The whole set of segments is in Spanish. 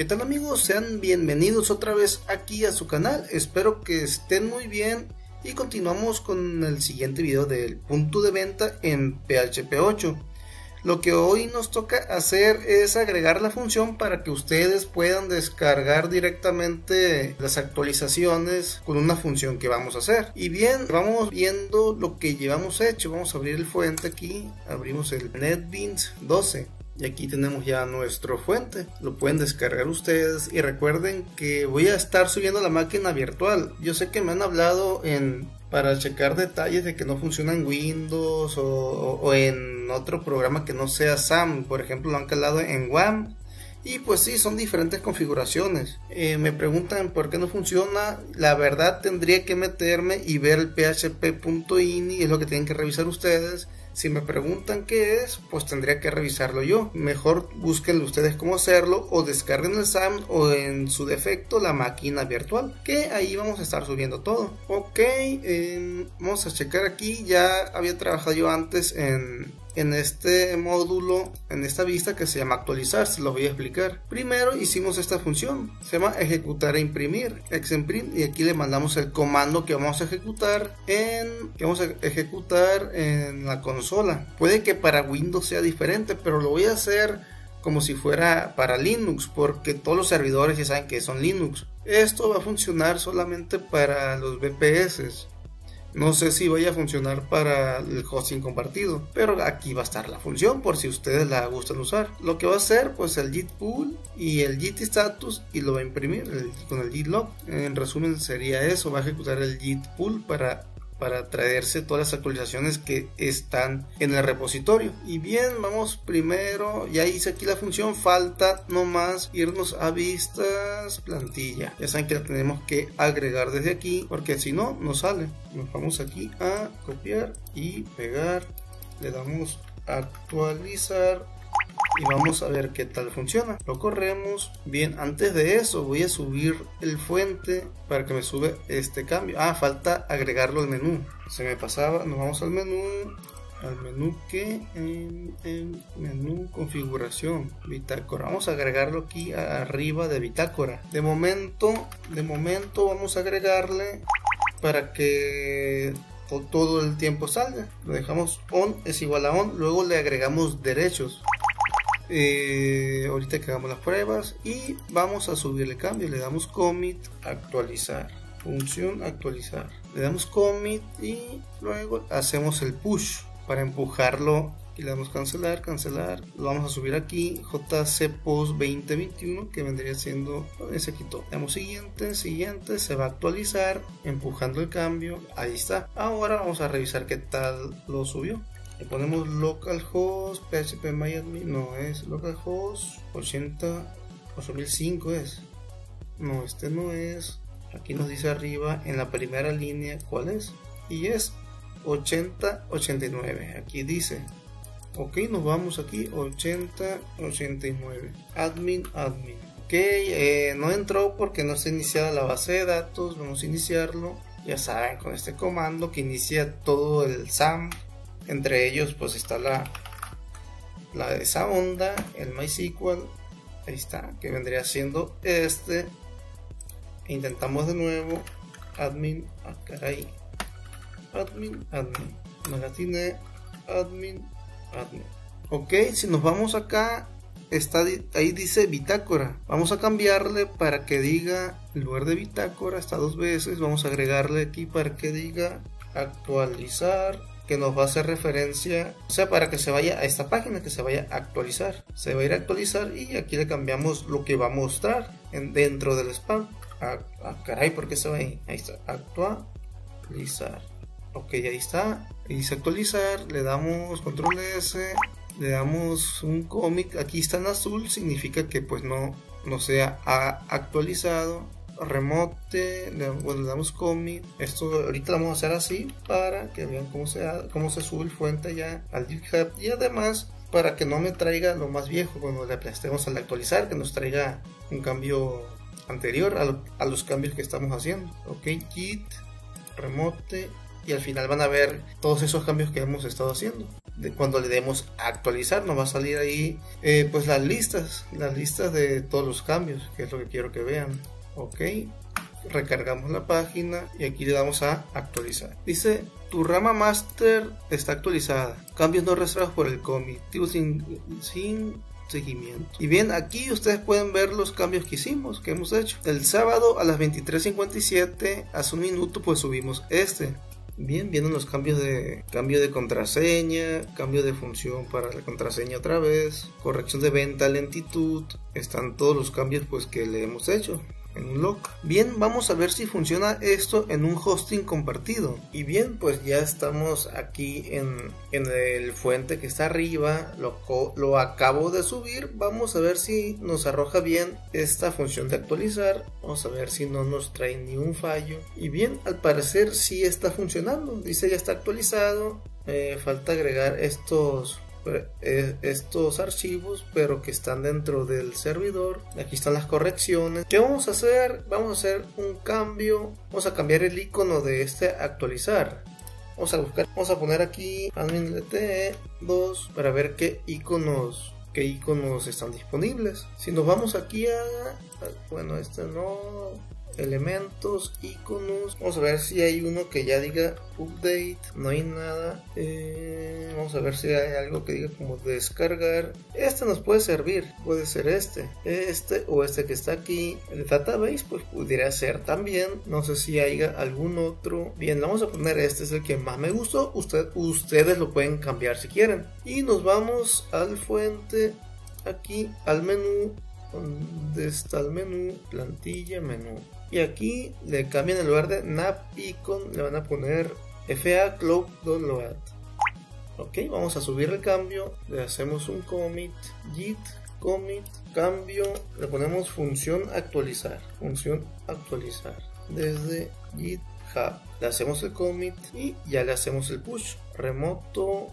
¿Qué tal amigos? Sean bienvenidos otra vez aquí a su canal. Espero que estén muy bien y continuamos con el siguiente video del punto de venta en PHP 8. Lo que hoy nos toca hacer es agregar la función para que ustedes puedan descargar directamente las actualizaciones con una función que vamos a hacer. Y bien, vamos viendo lo que llevamos hecho. Vamos a abrir el fuente aquí. Abrimos el NetBeans 12. Y aquí tenemos ya nuestro fuente. Lo pueden descargar ustedes. Y recuerden que voy a estar subiendo la máquina virtual. Yo sé que me han hablado en para checar detalles de que no funciona en Windows o, en otro programa que no sea SAM. Por ejemplo, lo han calado en WAM. Y pues sí, son diferentes configuraciones. Eh, me preguntan por qué no funciona. La verdad tendría que meterme y ver el php.ini. Es lo que tienen que revisar ustedes si me preguntan qué es, pues tendría que revisarlo yo. Mejor búsquenlo ustedes cómo hacerlo o descarguen el SAM o en su defecto la máquina virtual, que ahí vamos a estar subiendo todo. Ok, em, vamos a checar aquí. Ya había trabajado yo antes en en este módulo, en esta vista que se llama actualizar, se lo voy a explicar. Primero hicimos esta función, se llama ejecutar e imprimir, eximprint, y aquí le mandamos el comando que vamos a ejecutar en, que vamos a ejecutar en la consola. Puede que para Windows sea diferente, pero lo voy a hacer como si fuera para Linux, porque todos los servidores ya saben que son Linux. Esto va a funcionar solamente para los VPS. No sé si vaya a funcionar para el hosting compartido, pero aquí va a estar la función por si ustedes la gustan usar. Lo que va a hacer pues el git pool y el git status y lo va a imprimir con el git log. En resumen sería eso, va a ejecutar el git pool para para traerse todas las actualizaciones que están en el repositorio. Y bien, vamos primero, ya hice aquí la función, falta nomás irnos a vistas plantilla. Ya saben que la tenemos que agregar desde aquí, porque si no, no sale. Nos vamos aquí a copiar y pegar. Le damos actualizar y vamos a ver qué tal funciona. Lo corremos. Bien, antes de eso voy a subir el fuente para que me sube este cambio. Ah, falta agregarlo al menú. Se me pasaba, nos vamos al menú. Al menú que en, en menú configuración bitácora. Vamos a agregarlo aquí arriba de bitácora. De momento, de momento vamos a agregarle para que todo el tiempo salga. Lo dejamos on es igual a on. Luego le agregamos derechos. Eh, ahorita que hagamos las pruebas y vamos a subir el cambio. Le damos commit actualizar. Función actualizar. Le damos commit y luego hacemos el push para empujarlo. Y le damos cancelar cancelar. Lo vamos a subir aquí. Jc post 2021 que vendría siendo ese quitó. Le damos siguiente siguiente. Se va a actualizar empujando el cambio. Ahí está. Ahora vamos a revisar qué tal lo subió le ponemos localhost php myadmin no es. Localhost 80 8005 es. No este no es. Aquí nos dice arriba en la primera línea cuál es y es 8089 aquí dice. Ok nos vamos aquí 8089 admin admin. Ok eh, no entró porque no está iniciada la base de datos. Vamos a iniciarlo. Ya saben con este comando que inicia todo el SAM entre ellos pues está la, la de esa onda, el MySQL, ahí está, que vendría siendo este. Intentamos de nuevo, admin, ah, caray, admin, admin, magazine, admin, admin. Ok, si nos vamos acá, está ahí dice bitácora. Vamos a cambiarle para que diga, en lugar de bitácora, está dos veces. Vamos a agregarle aquí para que diga actualizar que nos va a hacer referencia, o sea, para que se vaya a esta página, que se vaya a actualizar. Se va a ir a actualizar y aquí le cambiamos lo que va a mostrar en, dentro del spam. Ah, caray, ¿por qué se va ahí? Ahí está, actualizar. Ok, ahí está. Y dice actualizar, le damos control S, le damos un cómic, aquí está en azul, significa que pues no, no sea actualizado remote, le, damos commit. Esto ahorita lo vamos a hacer así para que vean cómo se, cómo se sube el fuente ya al GitHub y además para que no me traiga lo más viejo cuando le aplastemos al actualizar, que nos traiga un cambio anterior a, los cambios que estamos haciendo. Ok, git, remote y al final van a ver todos esos cambios que hemos estado haciendo. de cuando le demos actualizar nos va a salir ahí eh, pues las listas las listas de todos los cambios que es lo que quiero que vean ok recargamos la página y aquí le damos a actualizar dice tu rama master está actualizada cambios no registrados por el commit sin, sin seguimiento. Y bien, aquí ustedes pueden ver los cambios que hicimos, que hemos hecho. El sábado a las 23.57, hace un minuto, pues subimos este. Bien, vienen los cambios de cambio de contraseña, cambio de función para la contraseña otra vez, corrección de venta, lentitud, están todos los cambios pues que le hemos hecho en lock. Bien, vamos a ver si funciona esto en un hosting compartido. Y bien, pues ya estamos aquí en, en el fuente que está arriba. Lo, lo acabo de subir. Vamos a ver si nos arroja bien esta función de actualizar. Vamos a ver si no nos trae ni un fallo. Y bien, al parecer sí está funcionando. Dice ya está actualizado. Eh, falta agregar estos estos archivos pero que están dentro del servidor. Aquí están las correcciones. ¿qué vamos a hacer? vamos a hacer un cambio. Vamos a cambiar el icono de este actualizar. Vamos a buscar vamos a poner aquí admin 2 para ver qué iconos qué iconos están disponibles. Si nos vamos aquí a bueno este no elementos, iconos. Vamos a ver si hay uno que ya diga update. No hay nada. Eh, vamos a ver si hay algo que diga como descargar. Este nos puede servir. Puede ser este. Este o este que está aquí. El database pues pudiera ser también. No sé si haya algún otro. Bien, vamos a poner este. Es el que más me gustó. Usted, ustedes lo pueden cambiar si quieren. Y nos vamos al fuente. Aquí al menú ¿Dónde está el menú? Plantilla, menú. Y aquí le cambian el lugar de nav icon, le van a poner fa cloud. Ok, vamos a subir el cambio, le hacemos un commit, git commit, cambio, le ponemos función actualizar, función actualizar desde github. Le hacemos el commit y ya le hacemos el push, remoto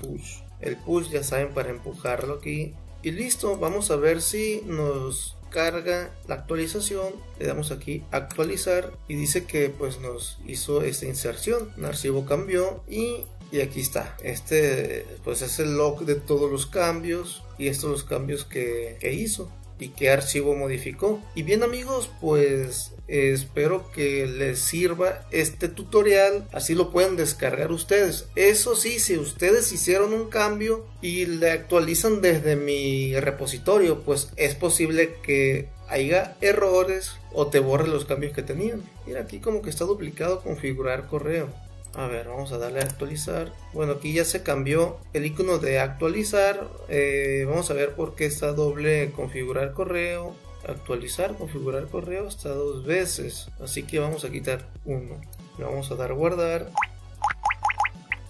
push. El push ya saben para empujarlo aquí y listo, vamos a ver si nos carga la actualización le damos aquí actualizar y dice que pues nos hizo esta inserción. Un archivo cambió y, y aquí está. Este pues es el log de todos los cambios y estos los cambios que, que hizo y qué archivo modificó. Y bien amigos, pues espero que les sirva este tutorial, así lo pueden descargar ustedes. Eso sí, si ustedes hicieron un cambio y le actualizan desde mi repositorio, pues es posible que haya errores o te borre los cambios que tenían. Mira aquí como que está duplicado configurar correo. A ver, vamos a darle a actualizar. Bueno, aquí ya se cambió el icono de actualizar. Eh, vamos a ver por qué está doble configurar correo. Actualizar, configurar correo está dos veces. Así que vamos a quitar uno. Le vamos a dar guardar.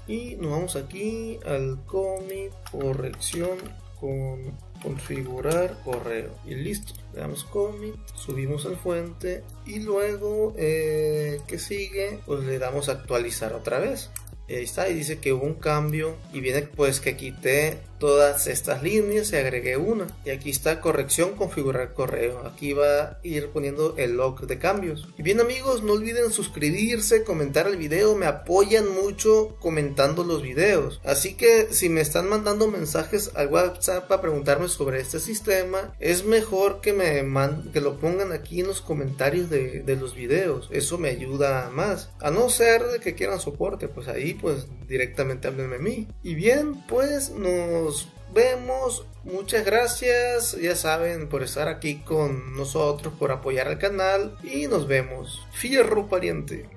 Y nos vamos aquí al commit corrección con configurar correo. Y listo le damos commit subimos el fuente y luego eh, que sigue pues le damos actualizar otra vez. Ahí está y dice que hubo un cambio y viene pues que quité todas estas líneas y agregué una. Y aquí está corrección, configurar correo. Aquí va a ir poniendo el log de cambios. Y bien amigos, no olviden suscribirse, comentar el video, me apoyan mucho comentando los videos. Así que si me están mandando mensajes al WhatsApp para preguntarme sobre este sistema, es mejor que me que lo pongan aquí en los comentarios de, de los videos. Eso me ayuda más. A no ser de que quieran soporte, pues ahí pues directamente háblenme a mí. Y bien, pues nos vemos. Muchas gracias, ya saben, por estar aquí con nosotros, por apoyar al canal y nos vemos. Fierro pariente.